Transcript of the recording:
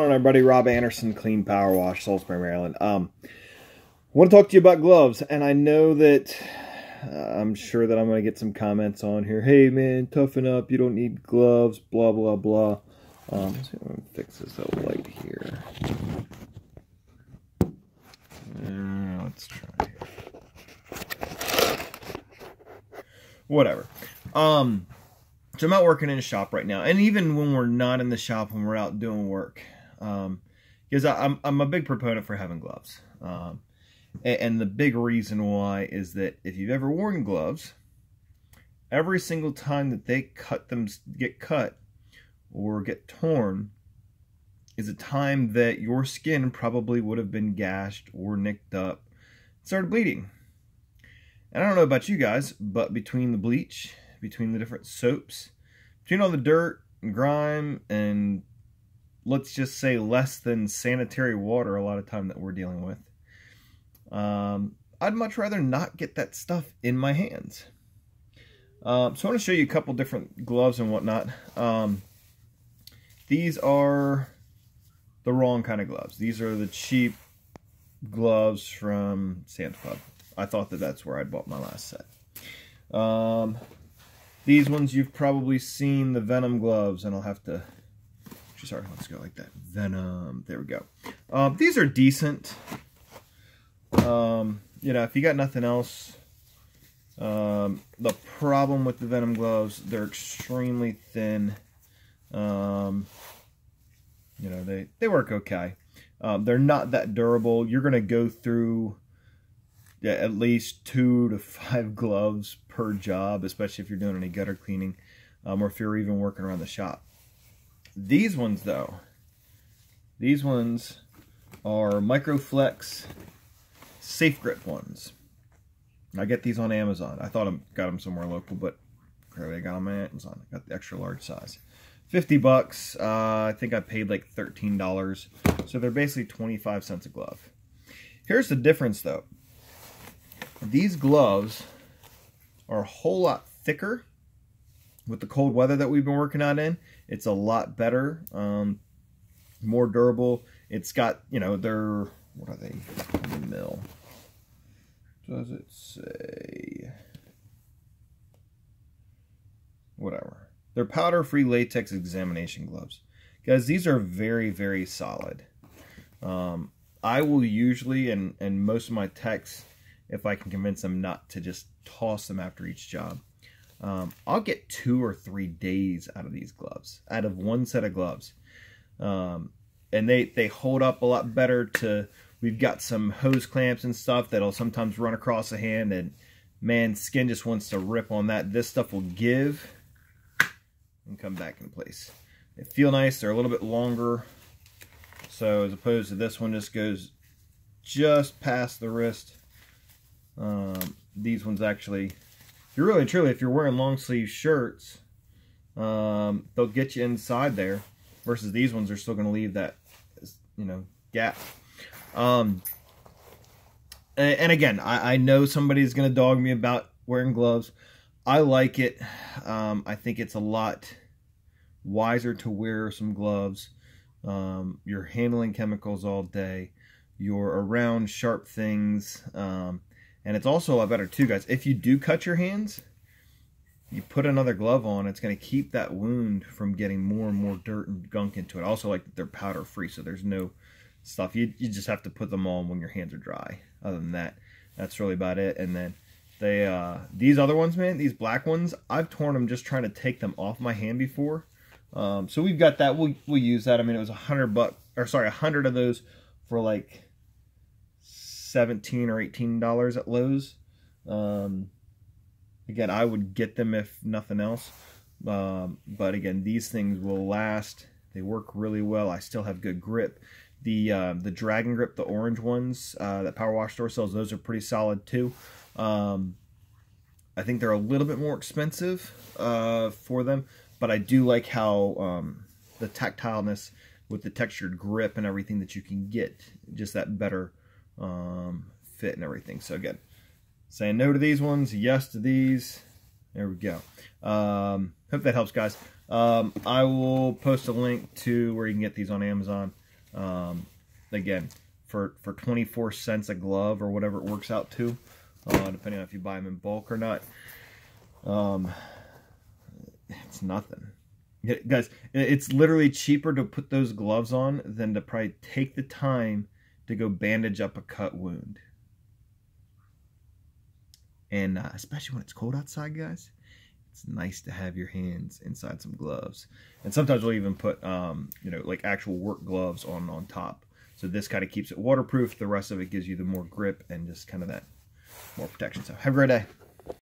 on everybody rob anderson clean power wash salisbury maryland. Um I want to talk to you about gloves and i know that uh, i'm sure that i'm going to get some comments on here. Hey man toughen up. You don't need gloves blah blah blah. Um let's see if I can fix this up light here. Uh, let's try whatever. Um so i'm out working in a shop right now and even when we're not in the shop when we're out doing work um, because I'm I'm a big proponent for having gloves. Um, and, and the big reason why is that if you've ever worn gloves, every single time that they cut them get cut or get torn is a time that your skin probably would have been gashed or nicked up, started bleeding. And I don't know about you guys, but between the bleach, between the different soaps, between all the dirt and grime and let's just say less than sanitary water a lot of time that we're dealing with. Um, I'd much rather not get that stuff in my hands. Um, so I want to show you a couple different gloves and whatnot. Um, these are the wrong kind of gloves. These are the cheap gloves from Sam's Club. I thought that that's where I bought my last set. Um, these ones you've probably seen the Venom gloves, and I'll have to sorry, let's go like that. Venom, there we go. Um, these are decent. Um, you know, if you got nothing else, um, the problem with the Venom gloves, they're extremely thin. Um, you know, they, they work okay. Um, they're not that durable. You're going to go through yeah, at least two to five gloves per job, especially if you're doing any gutter cleaning um, or if you're even working around the shop. These ones, though, these ones are Microflex Safe Grip ones. I get these on Amazon. I thought I got them somewhere local, but clearly I got them on Amazon. I got the extra large size. 50 bucks. Uh, I think I paid like $13. So they're basically 25 cents a glove. Here's the difference though. These gloves are a whole lot thicker with the cold weather that we've been working out in. It's a lot better, um, more durable. It's got, you know, they're, what are they? The mill. Does it say? Whatever. They're powder-free latex examination gloves. Guys, these are very, very solid. Um, I will usually, and, and most of my techs, if I can convince them not to just toss them after each job, um, I'll get two or three days out of these gloves, out of one set of gloves. Um, and they, they hold up a lot better to, we've got some hose clamps and stuff that'll sometimes run across the hand and man, skin just wants to rip on that. This stuff will give and come back in place. They feel nice, they're a little bit longer. So as opposed to this one just goes just past the wrist. Um, these ones actually you're really truly, if you're wearing long sleeve shirts, um, they'll get you inside there. Versus these ones are still going to leave that, you know, gap. Um, and, and again, I, I know somebody's going to dog me about wearing gloves. I like it. Um, I think it's a lot wiser to wear some gloves. Um, you're handling chemicals all day. You're around sharp things. Um, and it's also a lot better too, guys. If you do cut your hands, you put another glove on, it's going to keep that wound from getting more and more dirt and gunk into it. Also, like they're powder free, so there's no stuff. You, you just have to put them on when your hands are dry. Other than that, that's really about it. And then they uh, these other ones, man, these black ones, I've torn them just trying to take them off my hand before. Um, so we've got that. We'll, we'll use that. I mean, it was a hundred buck, or sorry, a hundred of those for like 17 or 18 dollars at Lowe's. Um, again, I would get them if nothing else. Um, but again, these things will last. They work really well. I still have good grip. The uh, the Dragon Grip, the orange ones uh, that Power Wash Store sells, those are pretty solid too. Um, I think they're a little bit more expensive uh, for them, but I do like how um, the tactileness with the textured grip and everything that you can get, just that better um, fit and everything. So again, saying no to these ones, yes to these. There we go. Um, hope that helps, guys. Um, I will post a link to where you can get these on Amazon. Um, again, for for 24 cents a glove or whatever it works out to, uh, depending on if you buy them in bulk or not. Um, it's nothing. Yeah, guys, it's literally cheaper to put those gloves on than to probably take the time to go bandage up a cut wound. And uh, especially when it's cold outside, guys, it's nice to have your hands inside some gloves. And sometimes we'll even put, um, you know, like actual work gloves on on top. So this kind of keeps it waterproof. The rest of it gives you the more grip and just kind of that more protection. So have a great day.